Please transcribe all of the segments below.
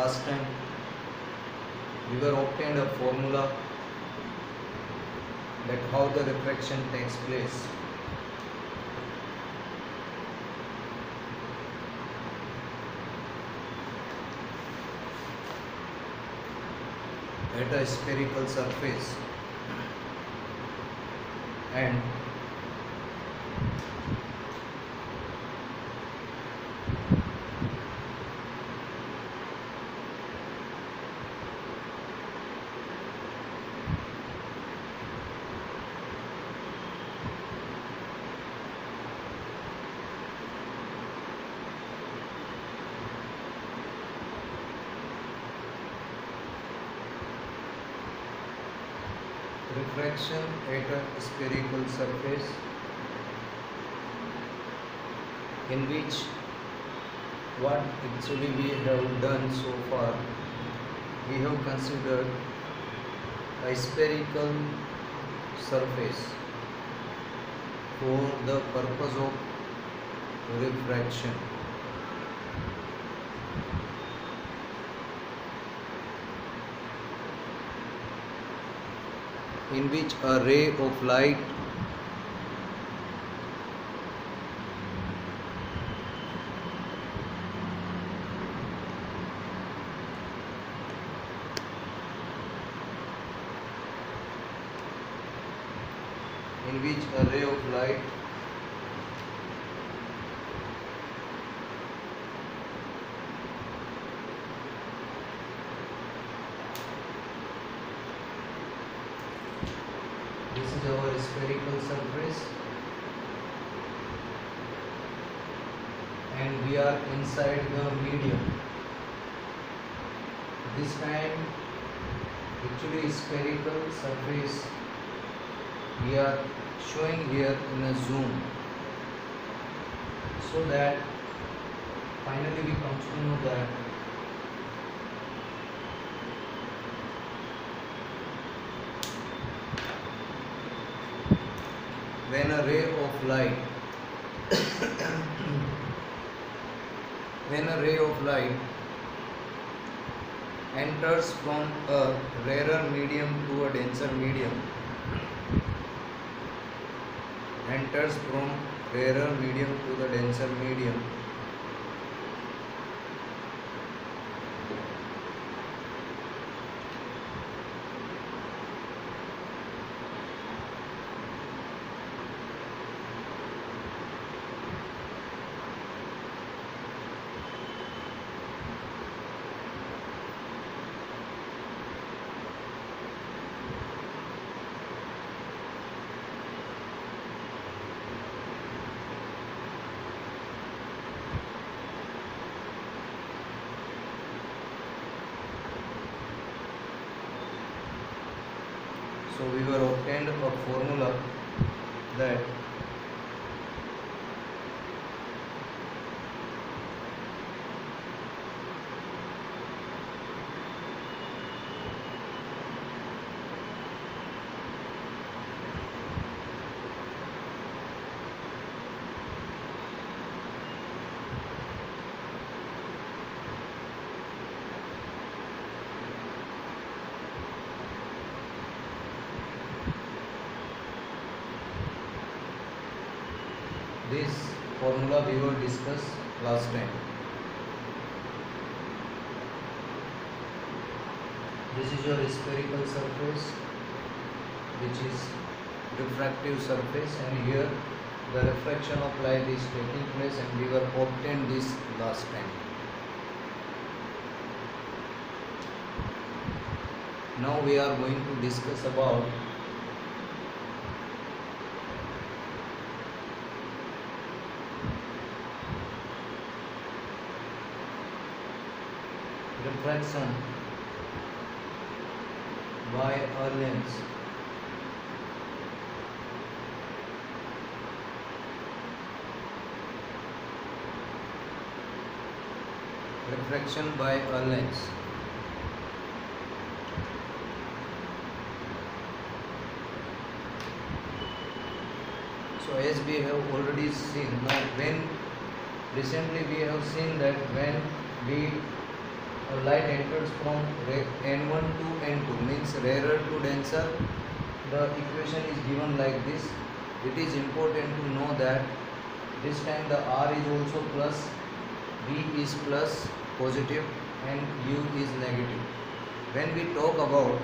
last time we were obtained a formula that how the refraction takes place. At a spherical surface. And refraction at a spherical surface in which what actually we have done so far we have considered a spherical surface for the purpose of refraction in which a ray of light in which a ray of light this is our spherical surface and we are inside the medium. This time actually spherical surface we are showing here in a zoom. So that finally we come to know that when a ray of light. When a ray of light enters from a rarer medium to a denser medium enters from rarer medium to the denser medium formula this formula we were discussed last time. This is your spherical surface which is refractive surface and here the refraction of light is taking place and we were obtained this last time. Now we are going to discuss about refraction by a lens refraction by a lens so as we have already seen now when recently we have seen that when we light enters from n1 to n2 means rarer to denser. The equation is given like this. It is important to know that this time the r is also plus b is plus positive and u is negative. When we talk about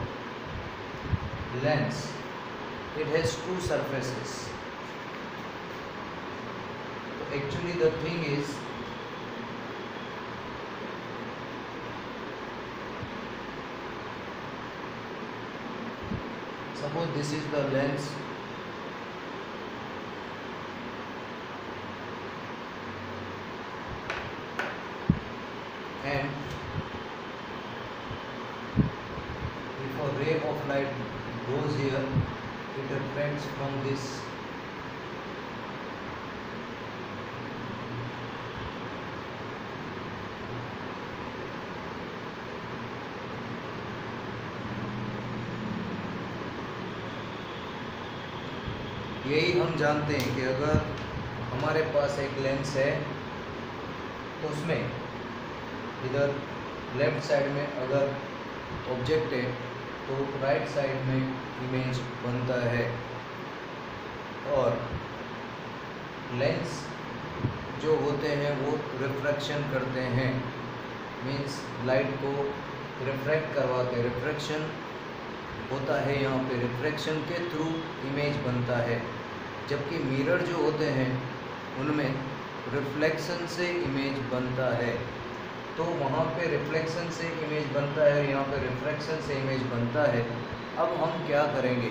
lens it has two surfaces. Actually the thing is suppose this is the lens. And if a ray of light goes here it reflects from this यही हम जानते हैं कि अगर हमारे पास एक lens है तो उसमें इधर लेफ़्ट साइड में अगर ऑब्जेक्ट है तो राइट साइड में इमेज बनता है। और लेंस जो होते हैं, वो रिफ्रैक्शन करते हैं। मींस लाइट को रिफ्रैक्ट करवाते रिफ्रैक्शन होता है यहाँ पे। रिफ्रैक्शन के थ्रू इमेज बनता है। जबकि मिरर जो होते हैं, उनमें रिफ्लेक्शन से इमेज बनता है। तो वहाँ पे रिफ्लेक्शन से इमेज बनता है यहाँ पे रिफ्रैक्शन से इमेज बनता है। अब हम क्या करेंगे?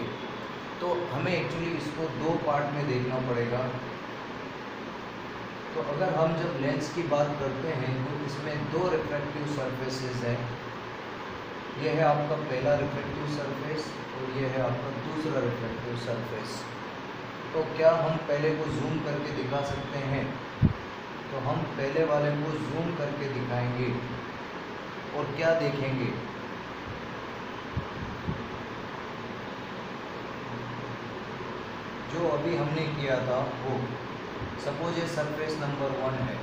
तो हमें एक्चुअली इसको दो पार्ट में देखना पड़ेगा। तो अगर हम जब लेंस की बात करते हैं तो इसमें दो रिफ्लेक्टिव सरफेसेस हैं। यह है आपका पहला रिफ्लेक्टिव सरफेस और यह है आपका दूसरा रिफ्लेक्टिव सरफेस तो क्या हम पहले को जूम करके दिखा सकते हैं? तो हम पहले वाले को जूम करके दिखाएँगे और क्या देखेंगे? जो अभी हमने किया था वो। सपोज़ ये सरफेस नंबर वन है।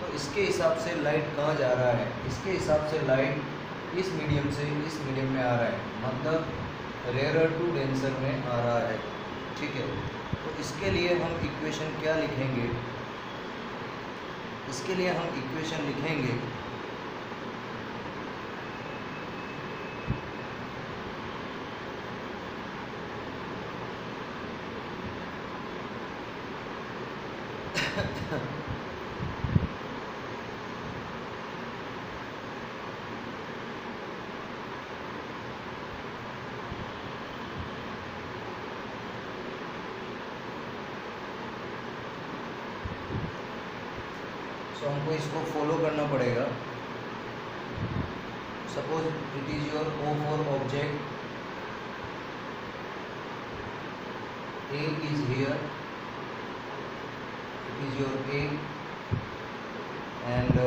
तो इसके हिसाब से लाइट कहाँ जा रहा है? इसके हिसाब से लाइट इस मीडियम से इस मीडियम में आ रहा है। मतलब रेयर टू डेंसर में आ रहा है। ठीक है? तो इसके लिए हम इक्वेशन क्या लिखेंगे? इसके लिए हम इक्वेशन लिखेंगे सो हमको इसको फॉलो करना पड़ेगा। Suppose it is your O four object A is here it is your A and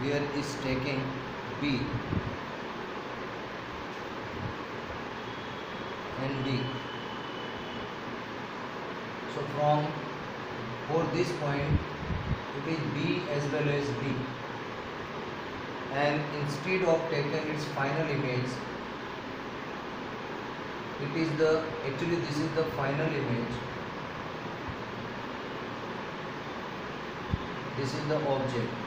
here is taking B and D so from for this point it is B as well as D and instead of taking its final image it is the actually this is the final image this is the object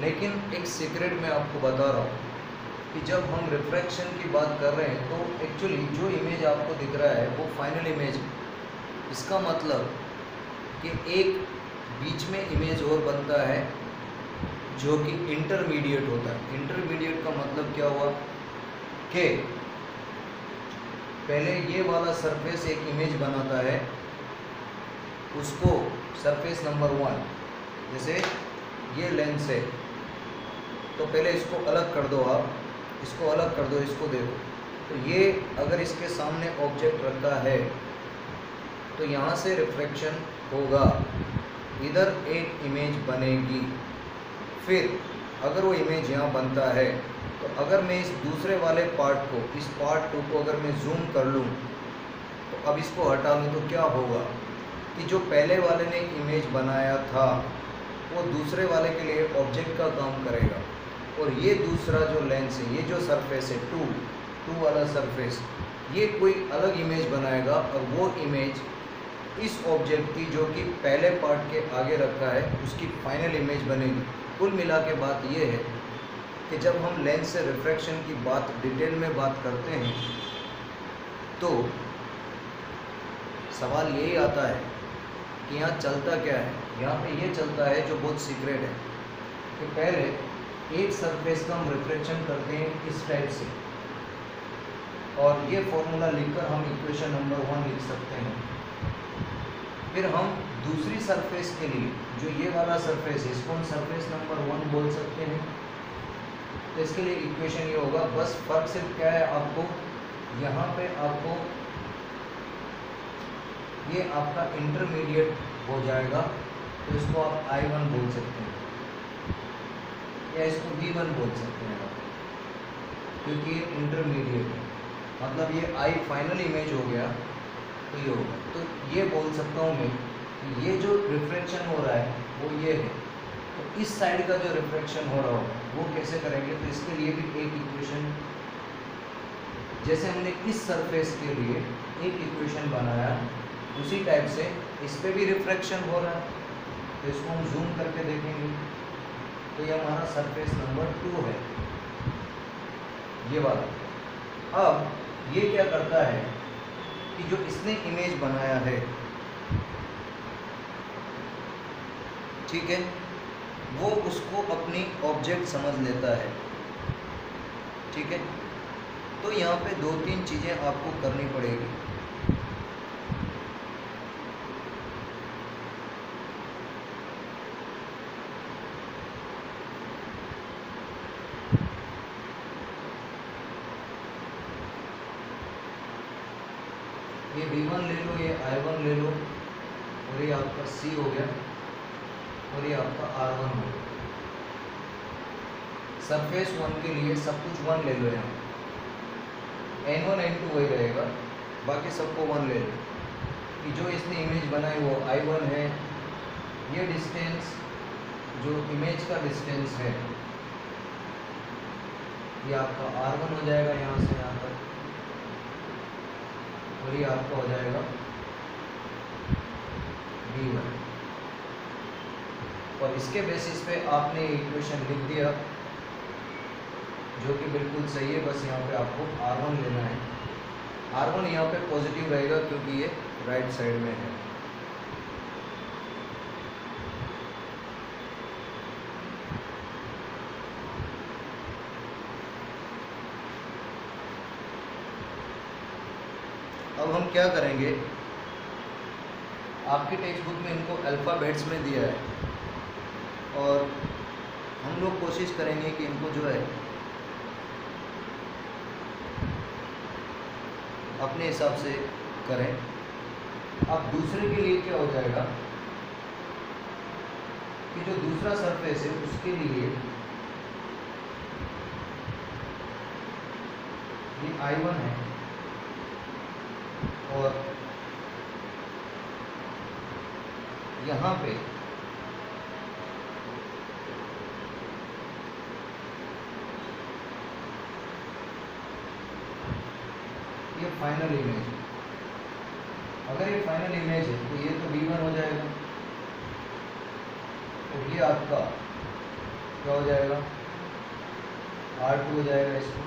लेकिन एक secret मैं आपको बता रहा हूँ कि जब हम रिफ्रैक्शन की बात कर रहे हैं तो एक्चुअली जो इमेज आपको दिख रहा है वो फाइनल इमेज इसका मतलब कि एक बीच में इमेज और बनता है जो कि इंटरमीडिएट होता है। इंटरमीडिएट का मतलब क्या हुआ? कि पहले ये वाला सरफेस एक इमेज बनाता है, उसको सरफेस नंबर वन जैसे ये लेंस है। तो पहले इसको अलग कर दो आप, इसको अलग कर दो, इसको देखो। तो ये अगर इसके सामने ऑब्जेक्ट रखता है तो यहाँ से रिफ्लेक्शन होगा। इधर एक इमेज बनेगी। फिर अगर वो इमेज यहाँ बनता है तो अगर मैं इस दूसरे वाले पार्ट को, इस पार्ट टू को अगर मैं जूम कर लूँ तो अब इसको हटा लूँ तो क्या होगा कि जो पहले वाले ने इमेज बनाया था, वो दूसरे वाले के लिए ऑब्जेक्ट का काम करेगा। और ये दूसरा जो लेंस है, ये जो सरफेस है टू टू वाला सरफेस ये कोई अलग इमेज बनाएगा और वो इमेज इस ऑब्जेक्ट की जो कि पहले पार्ट के आगे रखा है, उसकी फाइनल इमेज बनेगी। कुल मिला के बात यह है कि जब हम लेंस से रिफ्रैक्शन की बात डिटेल में बात करते हैं तो सवाल यही आता है कि यहाँ चलता क्या है? यहाँ पे ये चलता है जो बहुत सीक्रेट है कि पहले एक सरफेस का हम रिफ्रैक्शन करते हैं इस टाइप से। और ये फॉर्मूला लिखकर हम इक्वेशन नंबर वन लिख सकते हैं। फिर हम दूसरी सरफेस के लिए, जो ये वाला सरफेस है, इसको हम सरफेस नंबर वन बोल सकते हैं। तो इसके लिए इक्वेशन ये होगा, बस फ़र्क सिर्फ़ क्या है आपको? यहाँ पे आपको ये आपका इंटरमीडिएट हो जाएगा तो इसको आप आई वन बोल सकते हैं। या इसको वी वन बोल सकते हैं आप, क्योंकि ये इंटरमीडिएट है। मतलब ये आई फाइनल इमेज हो गया। तो ये होगा। तो ये बोल सकता हूँ मैं कि ये जो रिफ्लेक्शन हो रहा है, वो ये है। तो इस साइड का जो रिफ्लेक्शन हो रहा हो, वो कैसे करेंगे? तो इसके लिए भी एक इक्वेशन जैसे हमने इस सरफेस के लिए एक इक्वेशन बनाया, उसी टाइप से इस पर भी रिफ्लेक्शन हो रहा है। तो इसको हम जूम करके देखेंगे। तो ये हमारा सरफेस नंबर टू है। ये वाला अब ये क्या करता है? कि जो इसने इमेज बनाया है। ठीक है? वो उसको अपनी ऑब्जेक्ट समझ लेता है। ठीक है? तो यहाँ पे दो तीन चीज़ें आपको करनी पड़ेगी। ये वन ले लो, ये आई वन ले लो, और ये आपका सी हो गया, और ये आपका आर वन हो गया। सरफेस वन के लिए सब कुछ वन ले लो यहाँ। एन वन एन टू वही रहेगा, बाकी सबको वन ले लो। कि जो इसने इमेज बनाई वो आई वन है। ये डिस्टेंस जो इमेज का डिस्टेंस है, ये आपका आर वन हो जाएगा यहाँ से, यहाँ तक। और ये आपका हो जाएगा। बी वन और इसके बेसिस पे आपने इक्वेशन लिख दिया, जो कि बिल्कुल सही है। बस यहाँ पे आपको आर वन लेना है। आर वन यहाँ पे पॉजिटिव रहेगा क्योंकि ये राइट साइड में है। अब हम क्या करेंगे? आपके टेक्स्ट बुक में इनको अल्फ़ाबेट्स में दिया है। और हम लोग कोशिश करेंगे कि इनको जो है, अपने हिसाब से करें। अब दूसरे के लिए क्या हो जाएगा? कि जो दूसरा सरफेस है, उसके लिए ये आई वन है। और यहाँ पे ये फाइनल इमेज है। अगर ये फाइनल इमेज है तो ये तो वी वन हो जाएगा। तो ये आपका क्या हो जाएगा? आर टू हो जाएगा इसको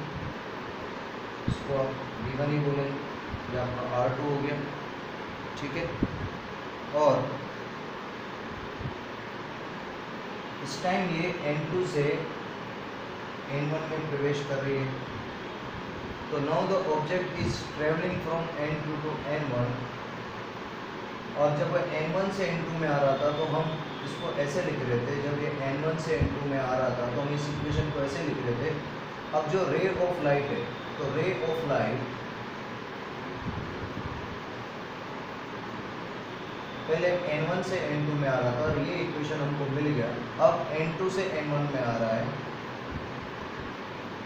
इसको आप वी वन ही बोलेंगे। ये आपका आर टू हो गया, ठीक है? और इस टाइम ये एन टू से एन वन में प्रवेश कर रही है। तो now the object is travelling from N two to N one और जब वह एन वन से एन टू में आ रहा था तो हम इसको ऐसे लिख रहे थे, जब ये एन वन से एन टू में आ रहा था तो हम इस इक्वेशन को ऐसे लिख रहे थे। अब जो रे ऑफ़ लाइट है तो रे ऑफ़ लाइट पहले एन वन से एन टू में आ रहा था और ये इक्वेशन हमको मिल गया। अब एन टू से एन वन में आ रहा है।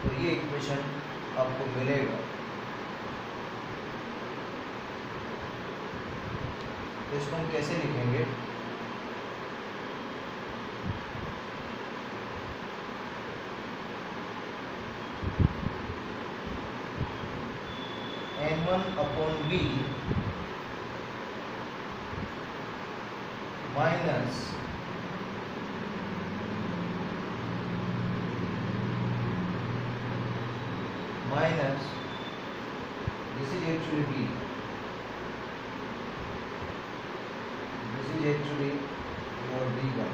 तो ये इक्वेशन आपको मिलेगा। इसको हम कैसे लिखेंगे N one upon B minus minus this is actually B this is actually your B1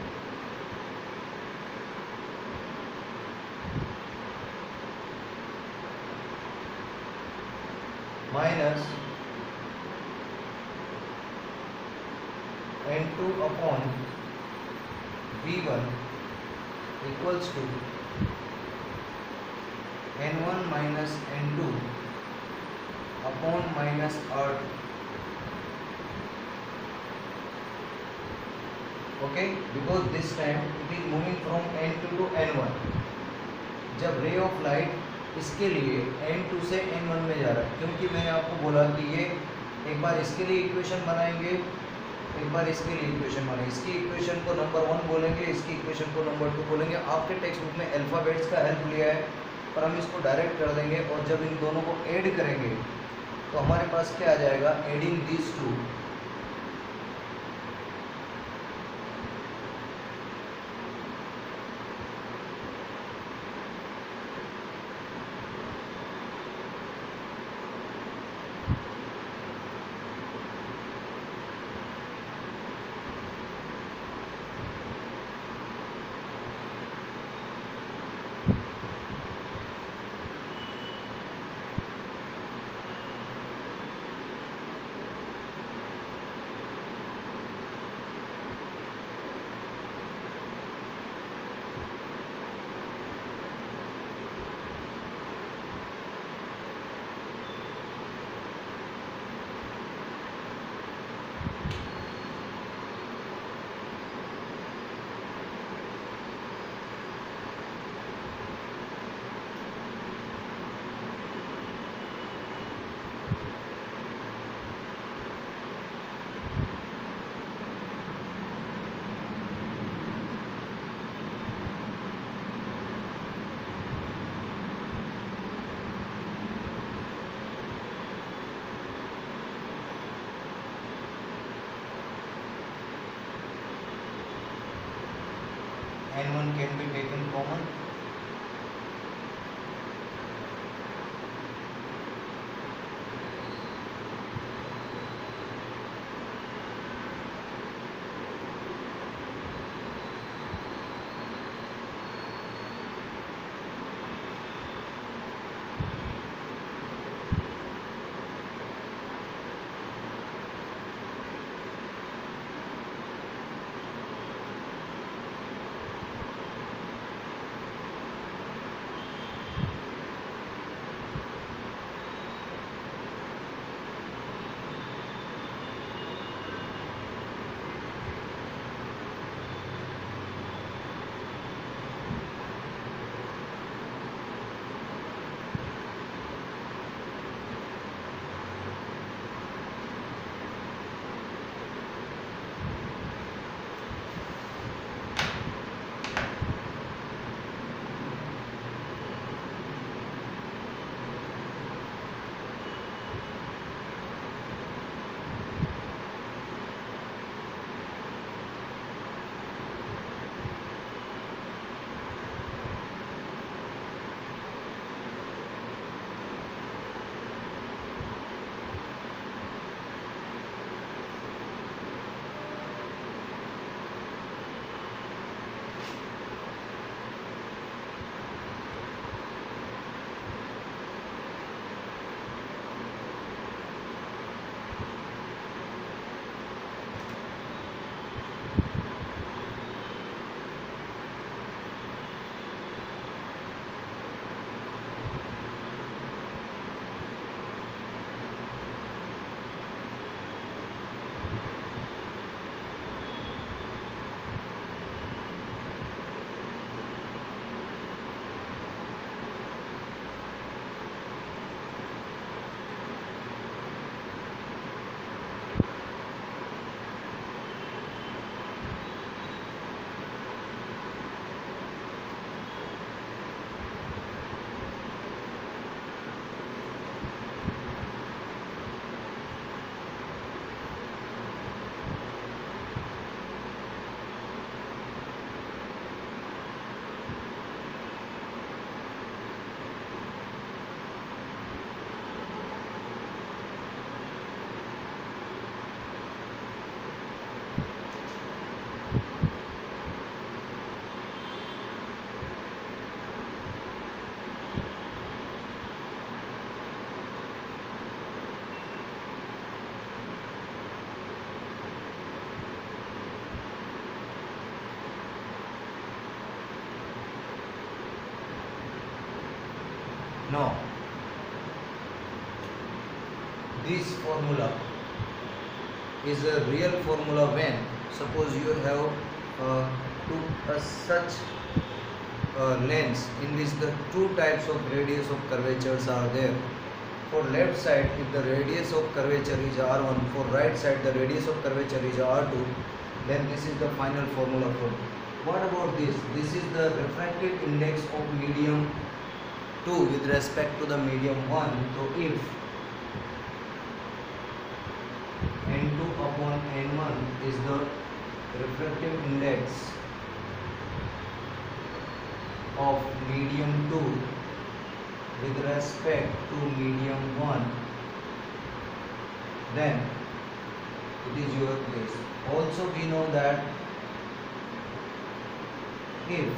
minus n2 upon B1 equals to n1 minus n2 upon minus r2 okay because this time it is moving from n2 to n1 जब रे of light इसके लिए n2 से n1 में जा रहा है क्योंकि मैंने आपको बोला कि ये एक बार इसके लिए इक्वेशन बनाएँगे एक बार इसके लिए इक्वेशन माने इसकी इक्वेशन को नंबर वन बोलेंगे, इसकी इक्वेशन को नंबर टू बोलेंगे। आपके टेक्स्ट बुक में अल्फ़ाबेट्स का हेल्प लिया है, पर हम इसको डायरेक्ट कर देंगे और जब इन दोनों को ऐड करेंगे तो हमारे पास क्या आ जाएगा? Adding this to n1 can be taken common Now, this formula is a real formula when suppose you have uh, two, uh, such uh, lens in which the two types of radius of curvatures are there. For left side if the radius of curvature is r1 for right side the radius of curvature is r2 then this is the final formula for what about this? This is the refractive index of medium 2 with respect to the medium 1 so if n2 upon n1 is the refractive index of medium 2 with respect to medium 1 then it is your place. Also we know that if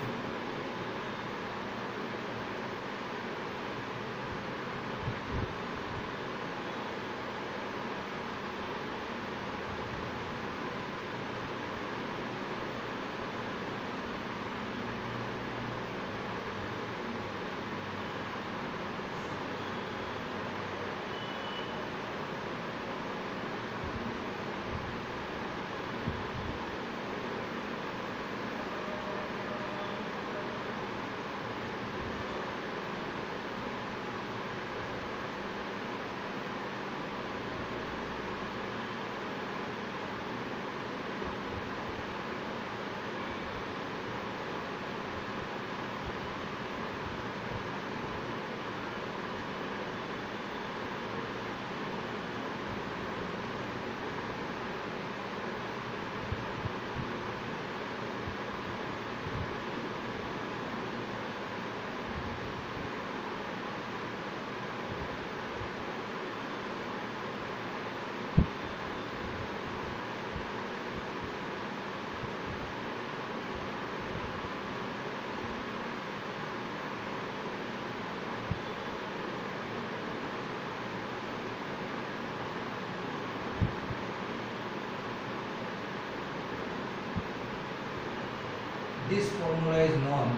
this formula is known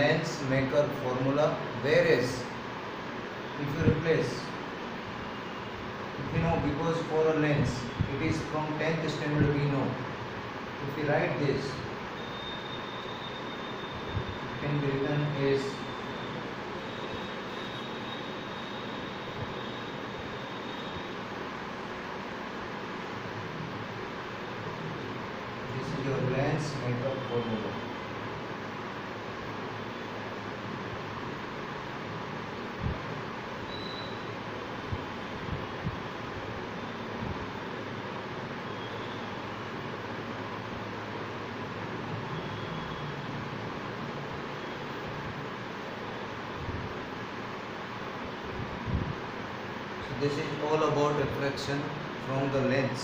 lens maker formula whereas if you replace if you know because for a lens it is from 10th standard we know. If we write this it can be written as this is all about refraction from the lens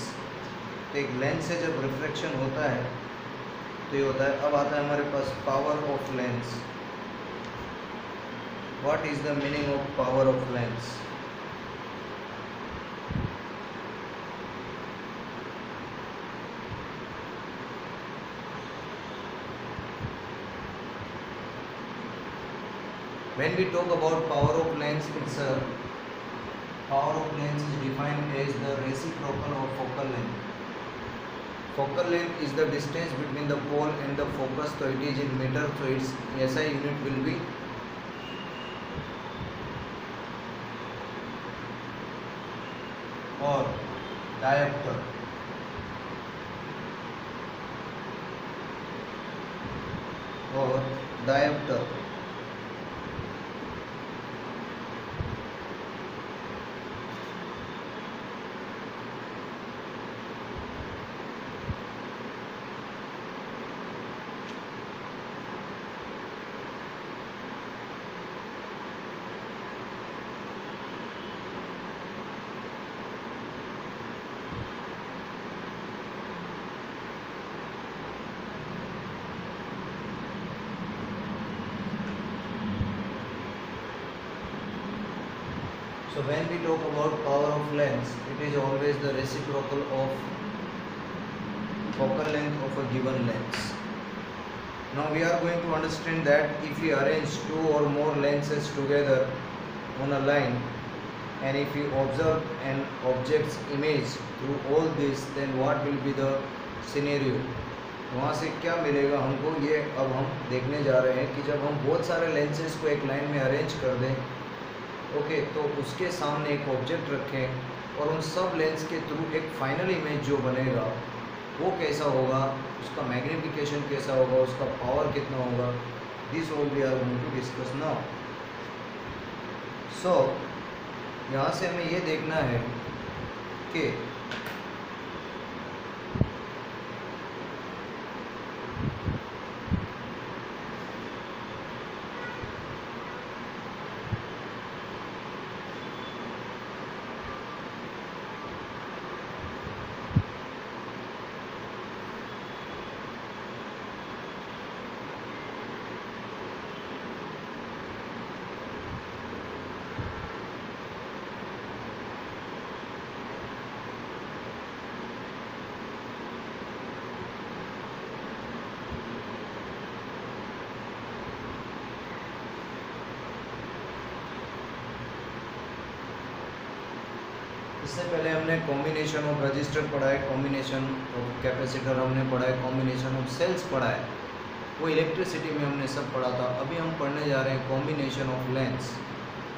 तो एक lens से जब refraction होता है तो ये होता है, अब आता है हमारे पास power of lens what is the meaning of power of lens when we talk about power of lens, it's a power of lens is defined as the reciprocal of focal length. Focal length is the distance between the pole and the focus so it is in meter so its SI unit will be So when we talk about power of lens, it is always the reciprocal of focal length of a given lens. now we are going to understand that if we arrange two or more lenses together on a line and if we observe an object's image through all this then what will be the scenario वहाँ से क्या मिलेगा हमको ये अब हम देखने जा रहे हैं कि जब हम बहुत सारे लेंसेज को एक लाइन में अरेंज कर दें ओके तो उसके सामने एक ऑब्जेक्ट रखें और उन सब लेंस के थ्रू एक फाइनल इमेज जो बनेगा, वो कैसा होगा? उसका मैग्निफिकेशन कैसा होगा? उसका पावर कितना होगा? This all we are going to discuss now so यहाँ से हमें ये देखना है कि इससे पहले हमने कॉम्बिनेशन ऑफ़ रजिस्टर पढ़ा है कॉम्बिनेशन ऑफ़ कैपेसिटर हमने पढ़ा है कॉम्बिनेशन ऑफ़ सेल्स पढ़ा है। वो इलेक्ट्रिसिटी में हमने सब पढ़ा था। अभी हम पढ़ने जा रहे हैं कॉम्बिनेशन ऑफ़ लेंस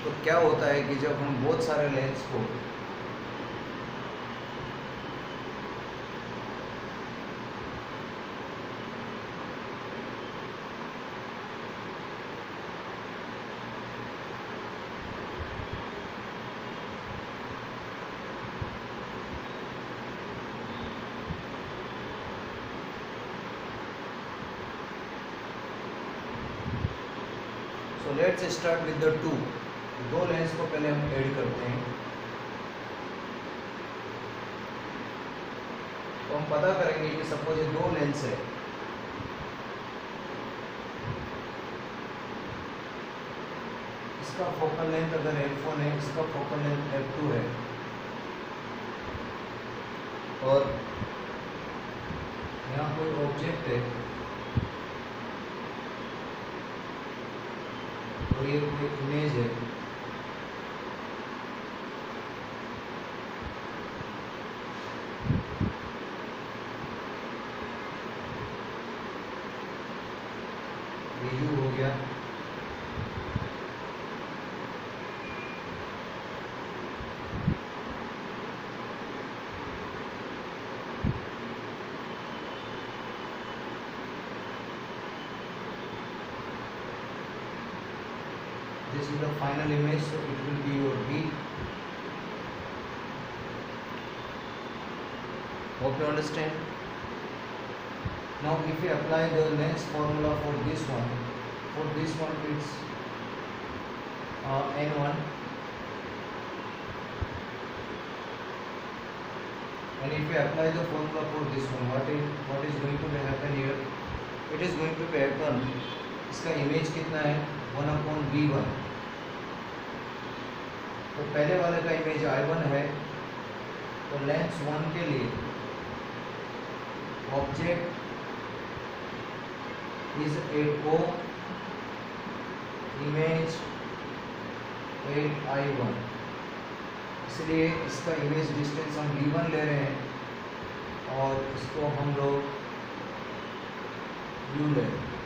तो क्या होता है कि जब हम बहुत सारे लेंस को so let's start with the two दो लेंस को पहले हम ऐड करते हैं। तो हम पता करेंगे कि सपोज़ ये दो लेंस है। इसका फोकल लेंथ अगर F1 है, इसका फोकल लेंथ F2 है। और यहाँ कोई ऑब्जेक्ट है। और ये कोई इमेज है ये यू हो गया this is the final image so it will be your B hope you understand now if we apply the lens formula for this one for this one it's uh, n1 and if we apply the formula for this one what is what is going to be happen here it is going to be happen इसका image कितना है one upon B one तो पहले वाले का image I one है तो lens one के लिए object is a co-image at I one इसलिए इसका इमेज डिस्टेंस हम वी वन ले रहे हैं और इसको हम लोग यू ले रहे हैं।